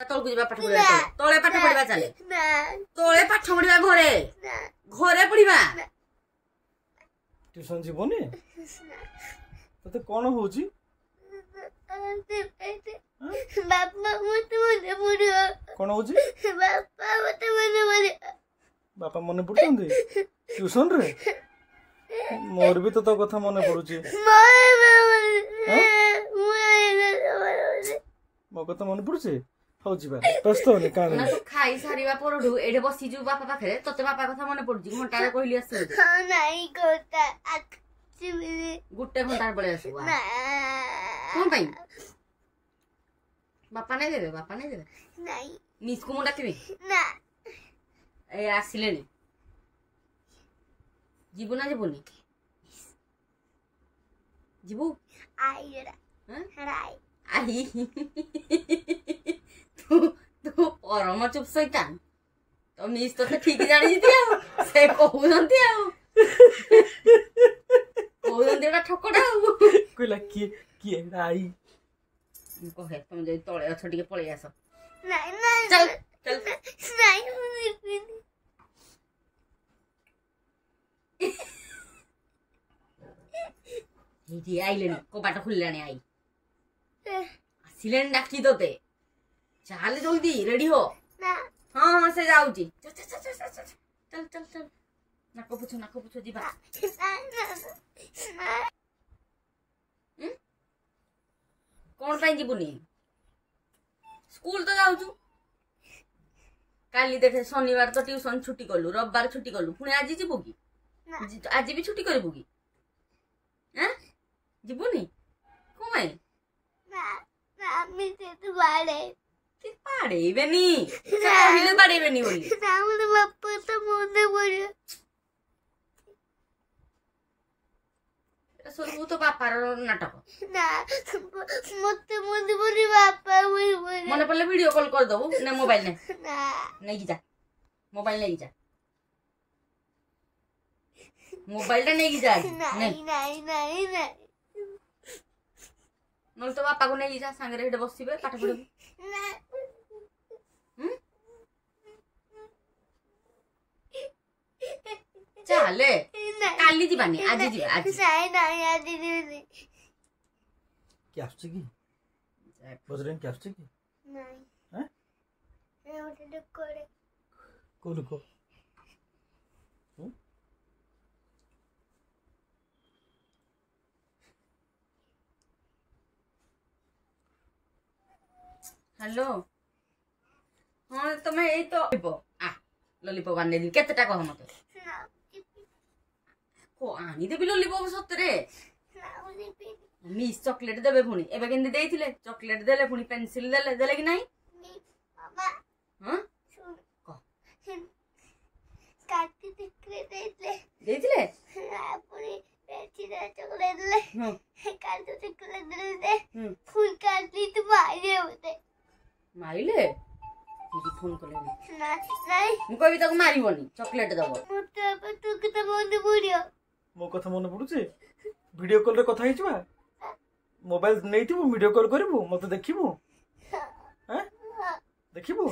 ତଳକୁ ଯିବା ପାଠ ପଢିବା ତଳେ। ତଳେ ପାଠ ପଢିବା ଚାଲେ ନା ତଳେ ପାଠ ପଢିବା ଘରେ ନା ଘରେ ପଢିବା ଟ୍ୟୁସନ ଯିବନି ତତେ କଣ ହଉଛି ବାପା ମତେ ମନେ ପଡିବ କଣ ହଉଛି ବାପା ମତେ ମନେ ପଡିବ ବାପା ମନେ ପଡୁଛନ୍ତି ଟ୍ୟୁସନ ରେ ମୋର ବି ତ ତୋ କଥା ମନେ ପଡୁଛି ମୋ କଥା ମନେ ପଡୁଛି ହଉ ଯିବା ବ୍ୟସ୍ତ ହନି ନା କାନ୍ଦନି ତୁ ଖାଇ ସାରିବା ପରଠୁ ଏଠି ବସିଛୁ ବାପା ପାଖରେ ତତେ ବାପା କଥା ମନେ ପଡୁଛି ଘଣ୍ଟାରେ କହିଲି ଆସିବୁ। ନାଇଁ କଥା ଆସିବିନି ଗୋଟେ ଘଣ୍ଟାରେ ପଳେଇ ଆସିବୁ ଆ। ନା। କଣ ପାଇଁ? ବାପା ନାଇଁ ଦେବେ ବାପା ନାଇଁ ଦେବେ? ନାଇଁ। ମିସ୍କୁ ମୁଁ ଡାକିବି? ନା। ଏ ଆସିଲେଣି। ଯିବୁ ନା ଯିବୁନି? ଯିବୁ? ଆଇ ଜରା ହଁ? ରାଇ ଆଇ। ତୁ ତୁ ପରମ ଚୁପ ସଇତାନ ତ ମିସ୍ ତତେ ଠିକ ଜାଣିଛି ଆଉ ସେ କହୁଛନ୍ତି ଆଉ କହୁଛନ୍ତି ଏଟା ଠକଟା ଆଉ କହିଲା କିଏ କିଏ ରାଇ ମୁଁ କହେ ତମେ ଯଦି ତଳେ ଅଛ ଟିକେ ପଳେଇ ଆସ ନାଇଁ ନାଇଁ ଚାଲ ଚାଲ ନାଇଁ ମୁଁ ଯିବିନି ଏଇଠି ଆଇଲେଣି କବାଟ ଖୋଲିଲାଣି ଆଇ ଆସିଲେଣି ଡାକି ତତେ ଚାଲେ ଜଲ୍ଦି ରେଡି ହୋ ହଁ ହଁ ସେ ଯାଉଛି ଚାଲ ଚାଲ ଚାଲ ନାକ ପୋଛ ନାକ ପୋଛ ଯିବା କଣ ପାଇଁ ଯିବୁନି ସ୍କୁଲ ତ ଯାଉଛୁ কালি দেখে শনিবার তো টিউশন ছুটি করলু রবিবার ছুটি করলু পুনে আজি যাব কি আজি বি ছুটি করব কি হ্যাঁ যাব নি কমাই আমি যেতে পারে পারেইবেনি কহিলে পারেইবেনি বলি আমার বাপ্পা তো মনে পড়ে ସବୁ ତ ବାପାର ନାଟକ ମତେ ମନେ ପଡି ବାପା ମନେ ପଡିଲେ ଭିଡିଓ କଲ୍ କରିଦବୁ ନା ମୋବାଇଲ ନେ ନେଇକି ଯା ମୋବାଇଲ ନେଇକି ଯା ମୋବାଇଲଟା ନେଇକି ଯା ନହେଲେ ତ ବାପାକୁ ନେଇକି ଯା ସାଙ୍ଗରେ ସେଠି ବସିବେ ପାଠ ପଢିବୁ ତାହେଲେ କାଲି ଯିବାନି ଆଜି ଯିବା ଆଜି କିଏ ଆସୁଛି କି ବଜରଙ୍ଗ କିଏ ଆସୁଛି କି କୋଉ ଲୋକ ତମେ ଏଇ ତ এই ଆ ଲଲିପ আনে କେତେଟା কহ মতো আনি দেবি ললিপপ সত্যরে মিস চকলেট দেবে পুনি এবে কিন্তু দেইছিলে চকলেট দেলে পুনি পেন্সিল দেলে দেলে কি নাই? হ্যাঁ? ଦେଇଥିଲେ ମାରିଲେ ଦିଦି ଫୋନ କଲେ ମୁଁ କହିବି ତାକୁ ମାରିବନି ଚକୋଲେଟ ଦବ ମୋ କଥା ମନେ ପଡ଼ୁଛି? ଭିଡ଼ିଓ କଲ୍ରେ କଥା ହେଇଯିବା ମୋବାଇଲ ନେଇଥିବୁ ଭିଡ଼ିଓ କଲ୍ କରିବୁ ମୋତେ ଦେଖିବୁ? ଦେଖିବୁ?